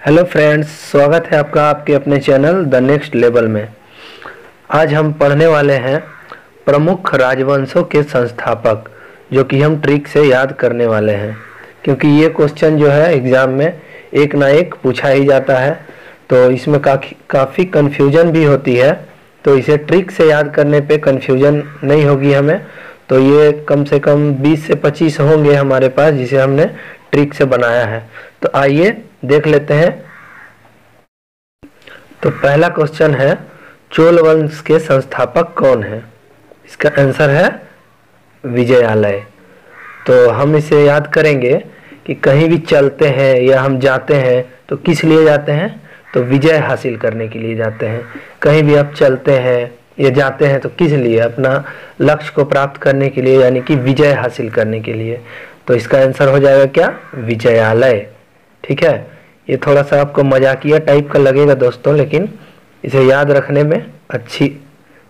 Hello friends, स्वागत है आपका आपके अपने चैनल द नेक्स्ट लेवल में। आज हम पढ़ने वाले हैं प्रमुख राजवंशों के संस्थापक, जो कि हम ट्रिक से याद करने वाले हैं। क्योंकि ये क्वेश्चन जो है एग्ज़ाम में एक ना एक पूछा ही जाता है तो इसमें काफ़ी काफ़ी कन्फ्यूज़न भी होती है। तो इसे ट्रिक से याद करने पे कन्फ्यूज़न नहीं होगी हमें तो ये कम से कम 20 से 25 होंगे हमारे पास, जिसे हमने ट्रिक से बनाया है। तो आइए देख लेते हैं। तो पहला क्वेश्चन है चोल वंश के संस्थापक कौन है? इसका आंसर है, विजयालय। तो हम इसे याद करेंगे कि कहीं भी चलते हैं या हम जाते हैं तो किस लिए जाते हैं? तो विजय हासिल करने के लिए जाते हैं। कहीं भी आप चलते हैं या जाते हैं तो किस लिए? अपना लक्ष्य को प्राप्त करने के लिए, यानी कि विजय हासिल करने के लिए। तो इसका आंसर हो जाएगा क्या? विजयालय। ठीक है? ये थोड़ा सा आपको मजाकिया टाइप का लगेगा दोस्तों, लेकिन इसे याद रखने में अच्छी,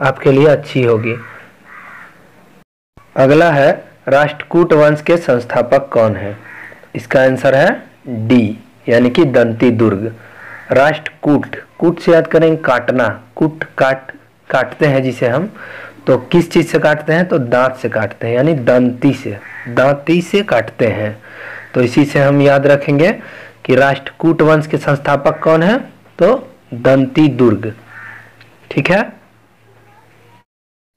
आपके लिए अच्छी होगी। अगला है राष्ट्रकूट वंश के संस्थापक कौन है? इसका आंसर है डी, यानी कि दंती दुर्ग। राष्ट्रकूट, कूट से याद करेंगे काटना, कूट, काट, काटते हैं जिसे हम। तो किस चीज़ से काटते हैं? तो दांत से काटते हैं, यानी दंती से, दांती से काटते हैं। तो इसी से हम याद रखेंगे। कि राष्ट्रकूट वंश के संस्थापक कौन है? तो दंती दुर्ग। ठीक है?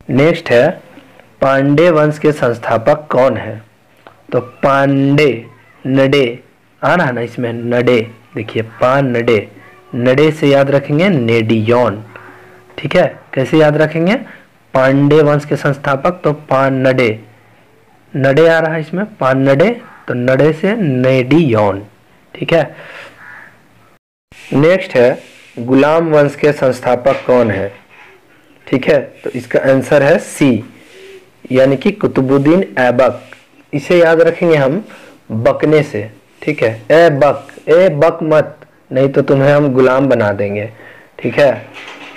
नेक्स्ट है, पांडे वंश के संस्थापक कौन है? तो पांडे, नडे। आ रहा ना इसमें नडे। देखिए, पान नडे। नडे से याद रखेंगे, नेडियोन। ठीक है? कैसे याद रखेंगे? पांडे वंश के संस्थापक तो पान नडे। नडे आ रहा है इसमें, पान नडे। तो नडे से नेडियोन। ठीक है? नेक्स्ट है, गुलाम वंश के संस्थापक कौन है? ठीक है? तो इसका आंसर है सी यानी कि कुतुबुद्दीन ऐबक। इसे याद रखेंगे हम बकने से, ठीक है? ए बक ए बक मत, नहीं तो तुम्हें हम गुलाम बना देंगे, ठीक है?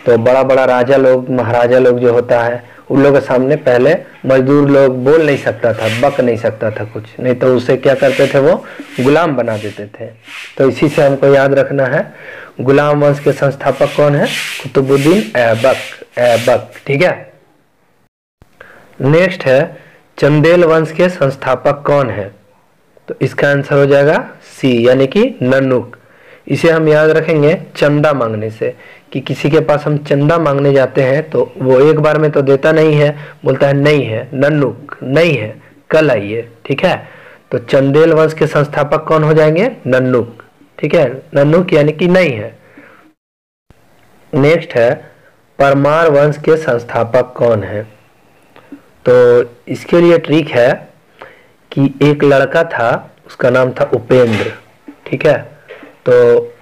तो बड़ा बड़ा राजा लोग, महाराजा लोग जो होता है उन लोगों के सामने पहले मजदूर लोग बोल नहीं सकता था, बक नहीं सकता था कुछ। नहीं तो उसे क्या करते थे वो? गुलाम बना देते थे। तो इसी से हमको याद रखना है, गुलाम वंश के संस्थापक कौन है? कुतुबुद्दीन ऐबक ऐबक, ठीक है? नेक्स्ट है, चंदेल वंश के संस्थापक कौन है? तो इसका आंसर हो जाएगा सी यानी कि ननुक। इसे हम याद रखेंगे चंदा मांगने से। कि किसी के पास हम चंदा मांगने जाते हैं तो वो एक बार में तो देता नहीं है, बोलता है, नहीं है, नन्नुक, नहीं है, कल आइए, ठीक है? तो चंदेल वंश के संस्थापक कौन हो जाएँगे? नन्नुक, ठीक है? नन्नुक यानी कि नहीं है। नेक्स्ट है, परमार वंश के संस्थापक कौन है? तो इसके लिए ट्रिक है कि एक लड़का था, उसका नाम था उपेंद्र, ठीक है? तो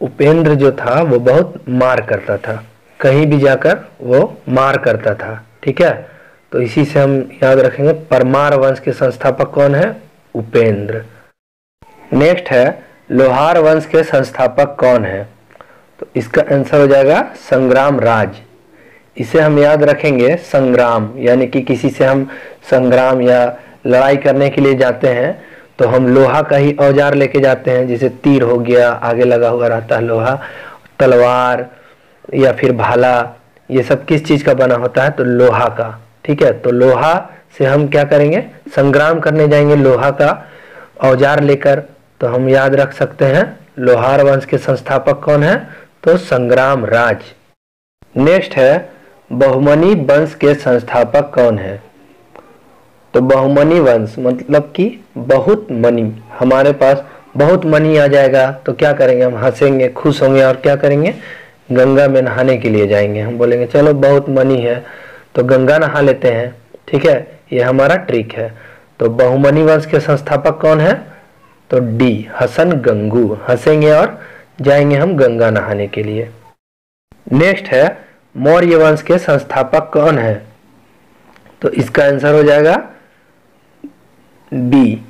उपेंद्र जो था, वो बहुत मार करता था। कहीं भी जाकर वो मार करता था, ठीक है? तो इसी से हम याद रखेंगे, परमार वंश के संस्थापक कौन है? उपेंद्र। नेक्स्ट है, लोहार वंश के संस्थापक कौन है? तो इसका आंसर हो जाएगा, संग्राम राज। इसे हम याद रखेंगे, संग्राम, यानी कि किसी से हम संग्राम या लड़ाई करने के लिए जाते हैं। तो हम लोहा का ही औज़ार लेके जाते हैं, जैसे तीर हो गया, आगे लगा हुआ रहता है लोहा, तलवार या फिर भाला, ये सब किस चीज़ का बना होता है? तो लोहा का, ठीक है? तो लोहा से हम क्या करेंगे? संग्राम करने जाएँगे लोहा का औज़ार लेकर। तो हम याद रख सकते हैं, लोहार वंश के संस्थापक कौन है? तो संग्राम राज। नेक्स्ट है, बहुमनी वंश के संस्थापक कौन है? तो बहुमनी वंश मतलब कि बहुत मनी। हमारे पास बहुत मनी आ जाएगा तो क्या करेंगे? हम हंसेंगे, खुश होंगे और क्या करेंगे? गंगा में नहाने के लिए जाएँगे। हम बोलेंगे, चलो, बहुत मनी है तो गंगा नहा लेते हैं। ठीक है? ये हमारा ट्रिक है। तो बहुमनी वंश के संस्थापक कौन है? तो डी, हसन गंगू। हंसेंगे और जाएँगे हम गंगा नहाने के लिए। नेक्स्ट है, मौर्य वंश के संस्थापक कौन है? तो इसका आंसर हो जाएगा बी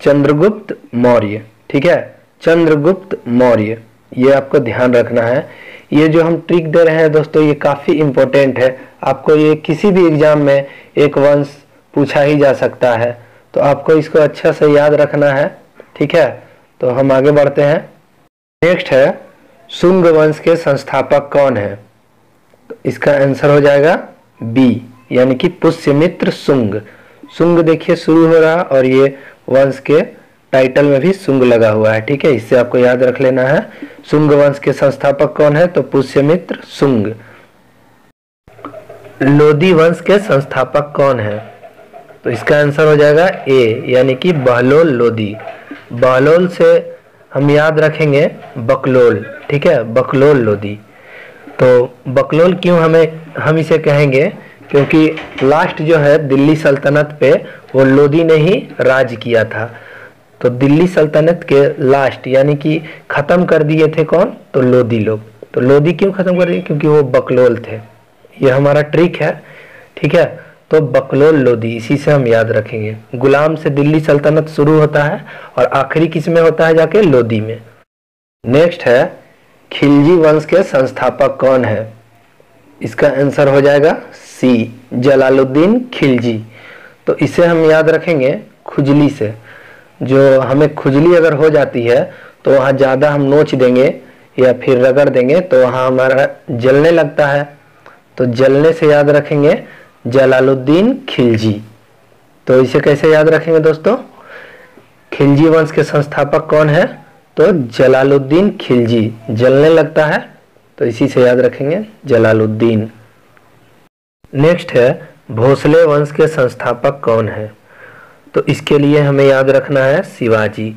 चंद्रगुप्त मौर्य, ठीक है? चंद्रगुप्त मौर्य, ये आपको ध्यान रखना है। ये जो हम ट्रिक दे रहे हैं दोस्तों, ये काफ़ी इंपॉर्टेंट है। आपको ये किसी भी एग्ज़ाम में एक वंश पूछा ही जा सकता है। तो आपको इसको अच्छा से याद रखना है, ठीक है? तो हम आगे बढ़ते हैं। नेक्स्ट है सुंग वंश के संस्थापक कौन है? तो इसका आंसर हो जाएगा बी यानी कि पुष्यमित्र सुंग सुंग देखिए शुरू हो रहा और ये वंश के टाइटल में भी सुंग लगा हुआ है, ठीक है? इससे आपको याद रख लेना है। सुंग वंश के संस्थापक कौन है? तो पुष्यमित्र सुंग। लोदी वंश के संस्थापक कौन है? तो इसका आंसर हो जाएगा ए यानी कि बहलोल लोदी। बहलोल से हम याद रखेंगे बकलोल, ठीक है? बकलोल लोदी। तो बकलोल क्यों हमें, हम इसे कहेंगे? क्योंकि लास्ट जो है दिल्ली सल्तनत पे वो लोधी ने ही राज किया था। तो दिल्ली सल्तनत के लास्ट यानी कि ख़त्म कर दिए थे कौन? तो लोधी लोग। तो लोधी क्यों ख़त्म कर दिए? क्योंकि वो बकलोल थे। ये हमारा ट्रिक है। ठीक है? तो बकलोल लोधी, इसी से हम याद रखेंगे। गुलाम से दिल्ली सल्तनत शुरू होता है और आखिरी किसमें होता है जाके? लोधी में। नेक्स्ट है, खिलजी वंश के संस्थापक कौन है? इसका आंसर हो जाएगा सी, जलालुद्दीन खिलजी। तो इसे हम याद रखेंगे खुजली से। जो हमें खुजली अगर हो जाती है तो वहाँ ज़्यादा हम नोच देंगे या फिर रगड़ देंगे तो वहाँ हमारा जलने लगता है। तो जलने से याद रखेंगे जलालुद्दीन खिलजी। तो इसे कैसे याद रखेंगे दोस्तों? खिलजी वंश के संस्थापक कौन है? तो जलालुद्दीन खिलजी। जलने लगता है तो इसी से याद रखेंगे जलालुद्दीन। नेक्स्ट है, भोसले वंश के संस्थापक कौन है? तो इसके लिए हमें याद रखना है शिवाजी।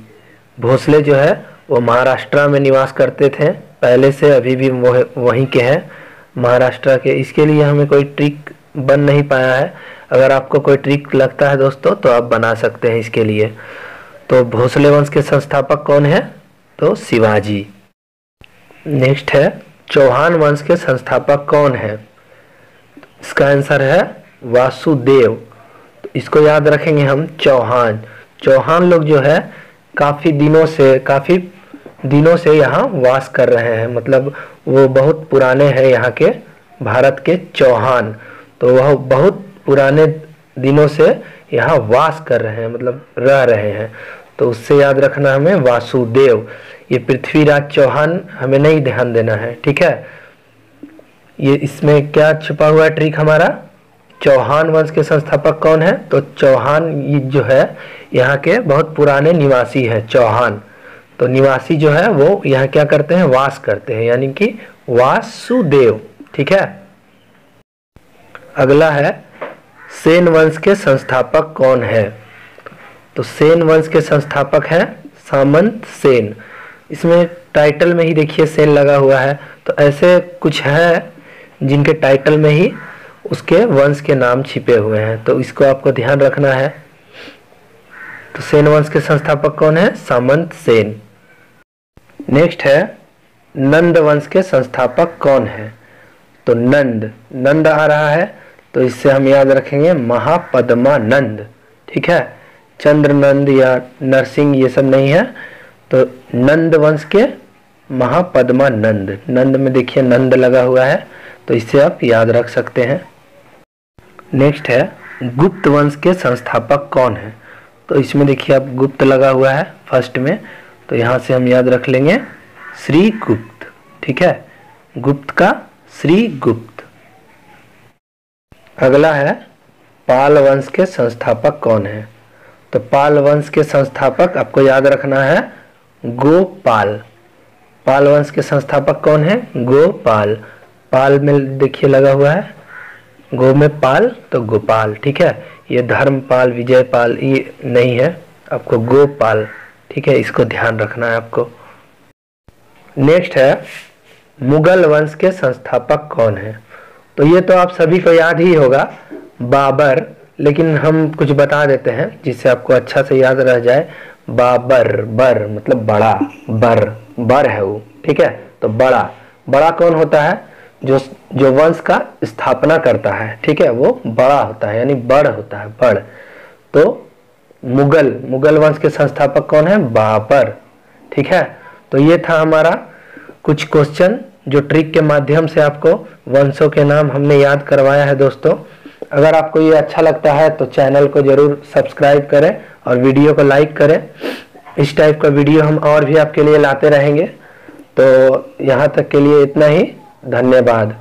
भोसले जो है, वो महाराष्ट्र में निवास करते थे। पहले से अभी भी वो वहीं के हैं। महाराष्ट्र के, इसके लिए हमें कोई ट्रिक बन नहीं पाया है। अगर आपको कोई ट्रिक लगता है दोस्तों तो आप बना सकते हैं इसके लिए। तो भोसले वंश के संस्थापक कौन है? तो शिवाजी। नेक्स्ट है चौहान वंश के संस्थापक कौन है? इसका आंसर है वासुदेव। तो इसको याद रखेंगे हम, चौहान। चौहान लोग जो है, काफ़ी दिनों से, काफ़ी दिनों से यहाँ वास कर रहे हैं। मतलब वो बहुत पुराने हैं यहाँ के, भारत के चौहान। तो वह बहुत पुराने दिनों से यहाँ वास कर रहे हैं मतलब रह रहे हैं। तो उससे याद रखना हमें वासुदेव। ये पृथ्वीराज चौहान हमें नहीं ध्यान देना है, ठीक है? ये इसमें क्या छुपा हुआ ट्रिक हमारा? चौहान वंश के संस्थापक कौन है? तो चौहान ये जो है, यहाँ के बहुत पुराने निवासी है, चौहान। तो निवासी जो है, वो यहाँ क्या करते हैं? वास करते हैं, यानी कि वासुदेव, ठीक है? अगला है, सेन वंश के संस्थापक कौन है? तो सेन वंश के संस्थापक है सामंत सेन। इसमें टाइटल में ही देखिए सेन लगा हुआ है। तो ऐसे कुछ है जिनके टाइटल में ही उसके वंश के नाम छिपे हुए हैं। तो इसको आपको ध्यान रखना है। तो सेन वंश के संस्थापक कौन है? सामंत सेन। नेक्स्ट है, नंद वंश के संस्थापक कौन है? तो नंद नंद आ रहा है। तो इससे हम याद रखेंगे महापद्मा नंद ठीक है? चंद्र नंद या नरसिंह ये सब नहीं है। तो नंद वंश के महापद्मानंद नंद। में देखिए नंद लगा हुआ है तो इसे आप याद रख सकते हैं। नेक्स्ट है, गुप्त वंश के संस्थापक कौन है? तो इसमें देखिए आप गुप्त लगा हुआ है फ़र्स्ट में तो यहाँ से हम याद रख लेंगे श्री गुप्त ठीक है? गुप्त का श्री गुप्त अगला है, पाल वंश के संस्थापक कौन है? तो पाल वंश के संस्थापक आपको याद रखना है गोपाल। पाल वंश के संस्थापक कौन है? गोपाल। पाल में देखिए, लगा हुआ है। गो में पाल तो गोपाल, ठीक है? ये धर्मपाल, विजयपाल, ये नहीं है। आपको गोपाल, ठीक है? इसको ध्यान रखना है आपको। नेक्स्ट है, मुगल वंश के संस्थापक कौन है? तो ये तो आप सभी को याद ही होगा, बाबर। लेकिन हम कुछ बता देते हैं, जिससे आपको अच्छा से याद रह जाए। बाबर बर मतलब बड़ा, बर बर है वो, ठीक है? तो बड़ा बड़ा कौन होता है? जो जो वंश का स्थापना करता है, ठीक है? वो बड़ा होता है, यानी बड़ होता है, बड़। तो मुगल मुगल वंश के संस्थापक कौन है? बाबर, ठीक है? तो ये था हमारा कुछ क्वेश्चन जो ट्रिक के माध्यम से आपको वंशों के नाम हमने याद करवाया है दोस्तों। अगर आपको ये अच्छा लगता है तो चैनल को ज़रूर सब्सक्राइब करें और वीडियो को लाइक करें। इस टाइप का वीडियो हम और भी आपके लिए लाते रहेंगे। तो यहाँ तक के लिए इतना ही। धन्यवाद।